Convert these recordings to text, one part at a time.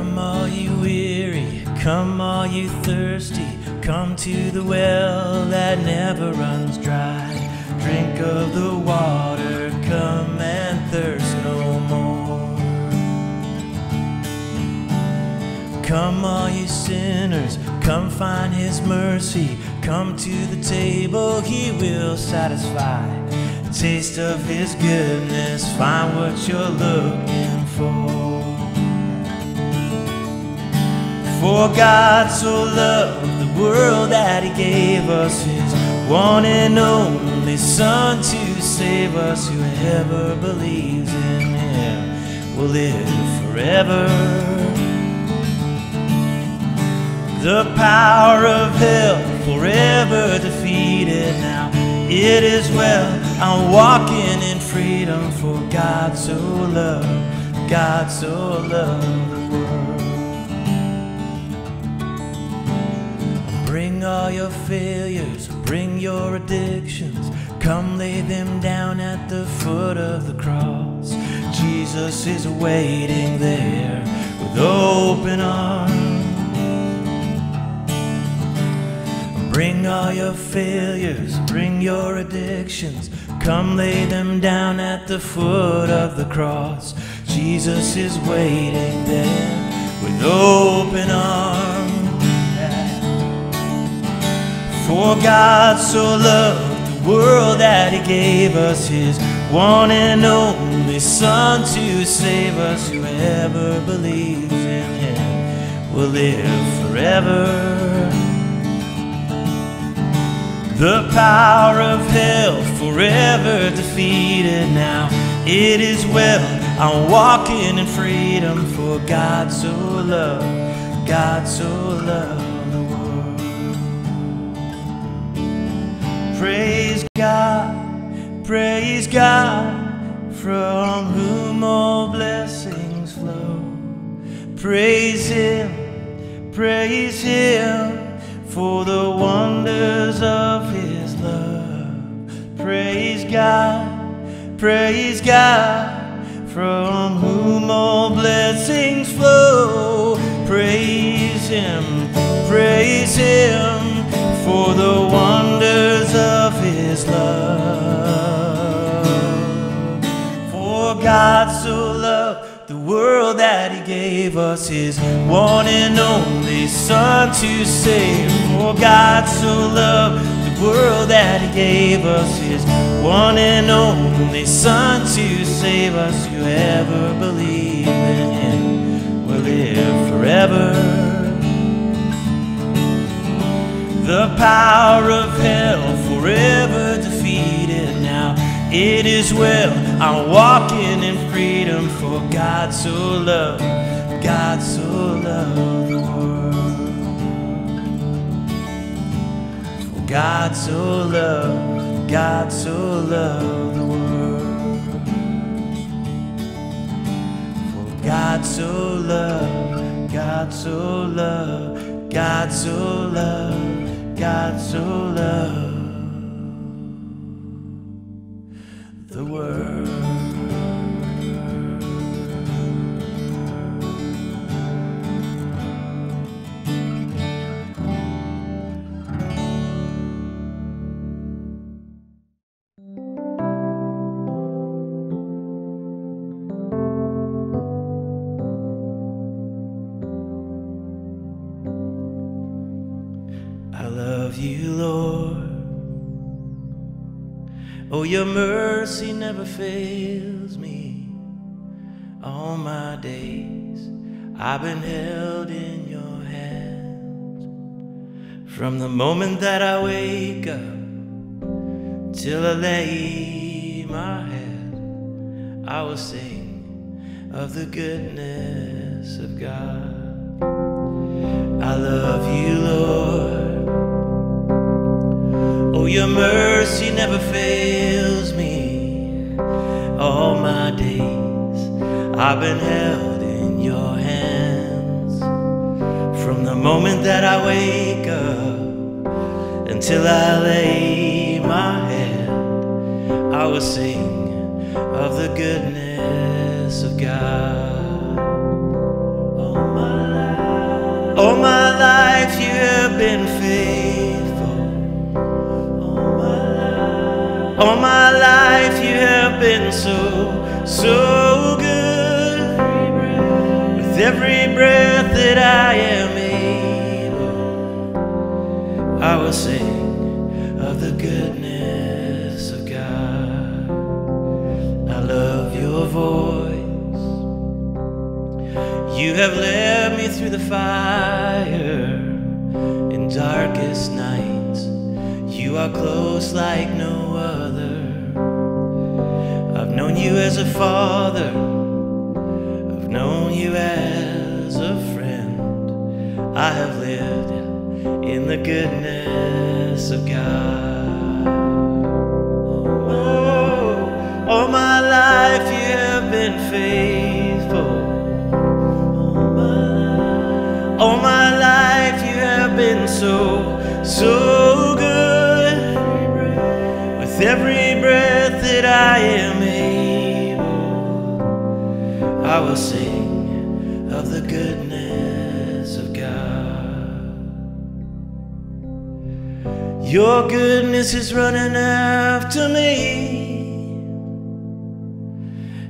Come, all you weary, come all you thirsty, come to the well that never runs dry. Drink of the water, come and thirst no more. Come, all you sinners, come find his mercy. Come to the table, he will satisfy. Taste of his goodness, find what you're looking for. For God so loved the world that he gave us his one and only Son to save us. Whoever believes in him will live forever. The power of hell forever defeated now. It is well, I'm walking in freedom for God so loved, God so loved Bring all your failures, bring your addictions. Come lay them down at the foot of the cross. Jesus is waiting there with open arms. Bring all your failures, bring your addictions. Come lay them down at the foot of the cross. Jesus is waiting there with open arms. For God so loved the world that He gave us His one and only Son to save us. Whoever believes in Him will live forever. The power of hell forever defeated now. It is well, I'm walking in freedom, for God so loved, God so loved Praise God, praise God, from whom all blessings flow. Praise Him, praise Him for the wonders of His love. Praise God, praise God, from whom all blessings flow. Praise Him, praise gave us His one and only Son to save. For God so loved the world that He gave us His one and only Son to save us. Whoever believes in Him will live forever. The power of hell forever defeated now. It is well, I'm walking in freedom, for God so loved, God so loved the world. For God so loved, God so loved the world. For God so loved, God so loved, God so loved, God so loved Oh, your mercy never fails me. All my days I've been held in your hands. From the moment that I wake up till I lay my head, I will sing of the goodness of God. I love you, Lord. Oh, your mercy never fails me. All my days I've been held in your hands. From the moment that I wake up until I lay my head, I will sing of the goodness of God. All my life, all my life you have been All my life you have been so, so good. With every breath that I am able, I will sing of the goodness of God. I love your voice. You have led me through the fire in darkest nights. You are close like no other. Known you as a father, I've known you as a friend. I have lived in the goodness of God. Oh, all my life you have been faithful. All my life you have been so, so Your goodness is running after me.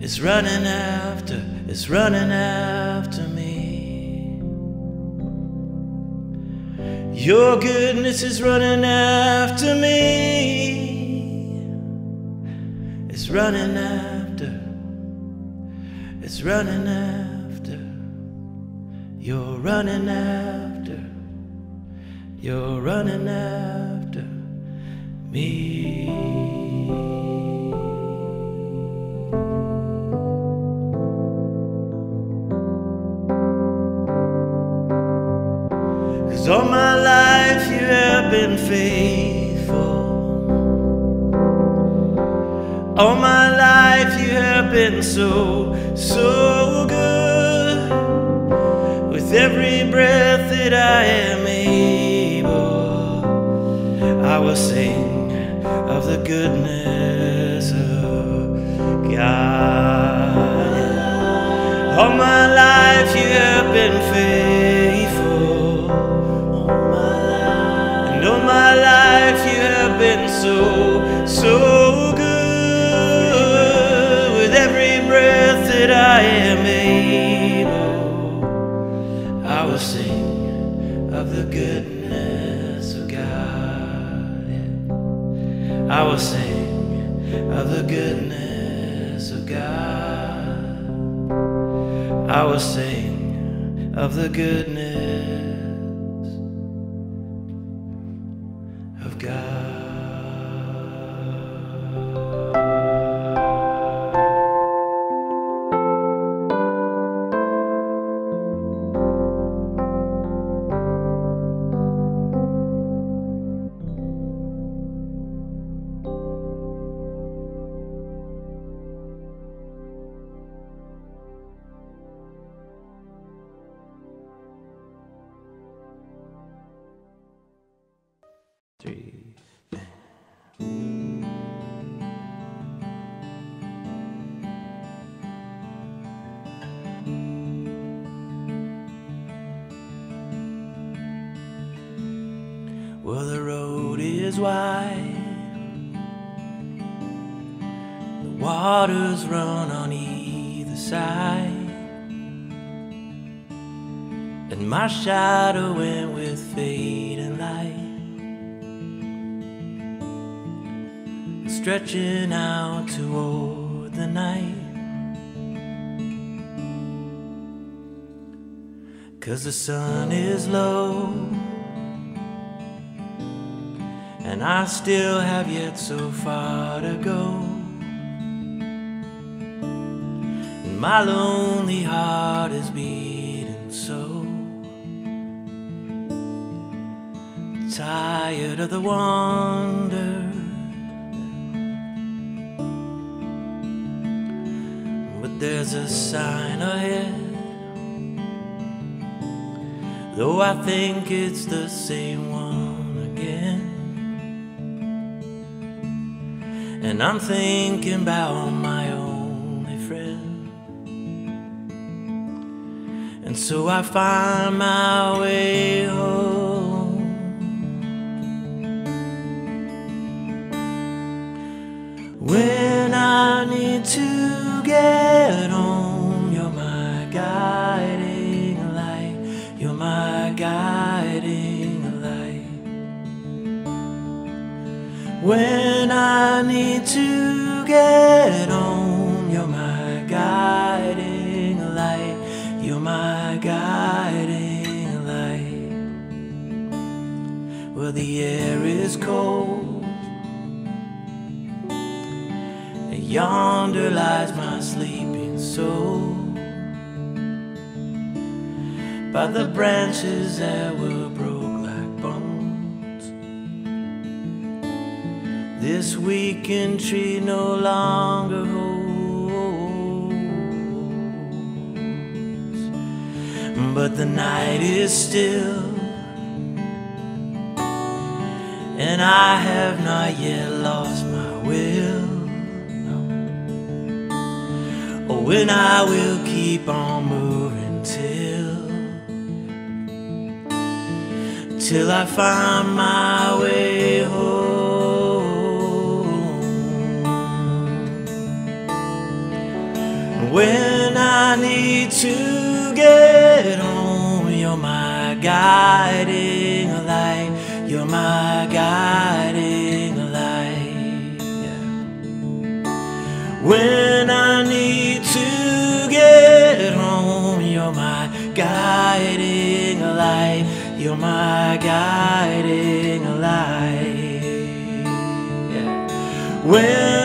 It's running after, it's running after me. Your goodness is running after me. It's running after, it's running after. You're running after, you're running after. Cause all my life you have been faithful. All my life you have been so, so good. With every breath that I am able, I will sing the goodness of God. All my life you have been faithful. And all my life you have been so, so of God. Three. Well, the road is wide, the waters run on either side, and my shadow went with fading light. Stretching out toward the night. Cause the sun is low, and I still have yet so far to go. And my lonely heart is beating so. Tired of the wonder. There's a sign ahead. Though I think it's the same one again. And I'm thinking about my only friend. And so I find my way home. When I need to get home, you're my guiding light. You're my guiding light. When I need to get home, you're my guiding light. You're my guiding light. Well, the air is cold. Yonder lies my sleeping soul. By the branches that were broke like bones. This weakened tree no longer holds. But the night is still. And I have not yet lost my will. And I will keep on moving till till I find my way home. When I need to get home, you're my guiding light. You're my guiding light. When I need guiding light. You're my guiding light. Yeah. When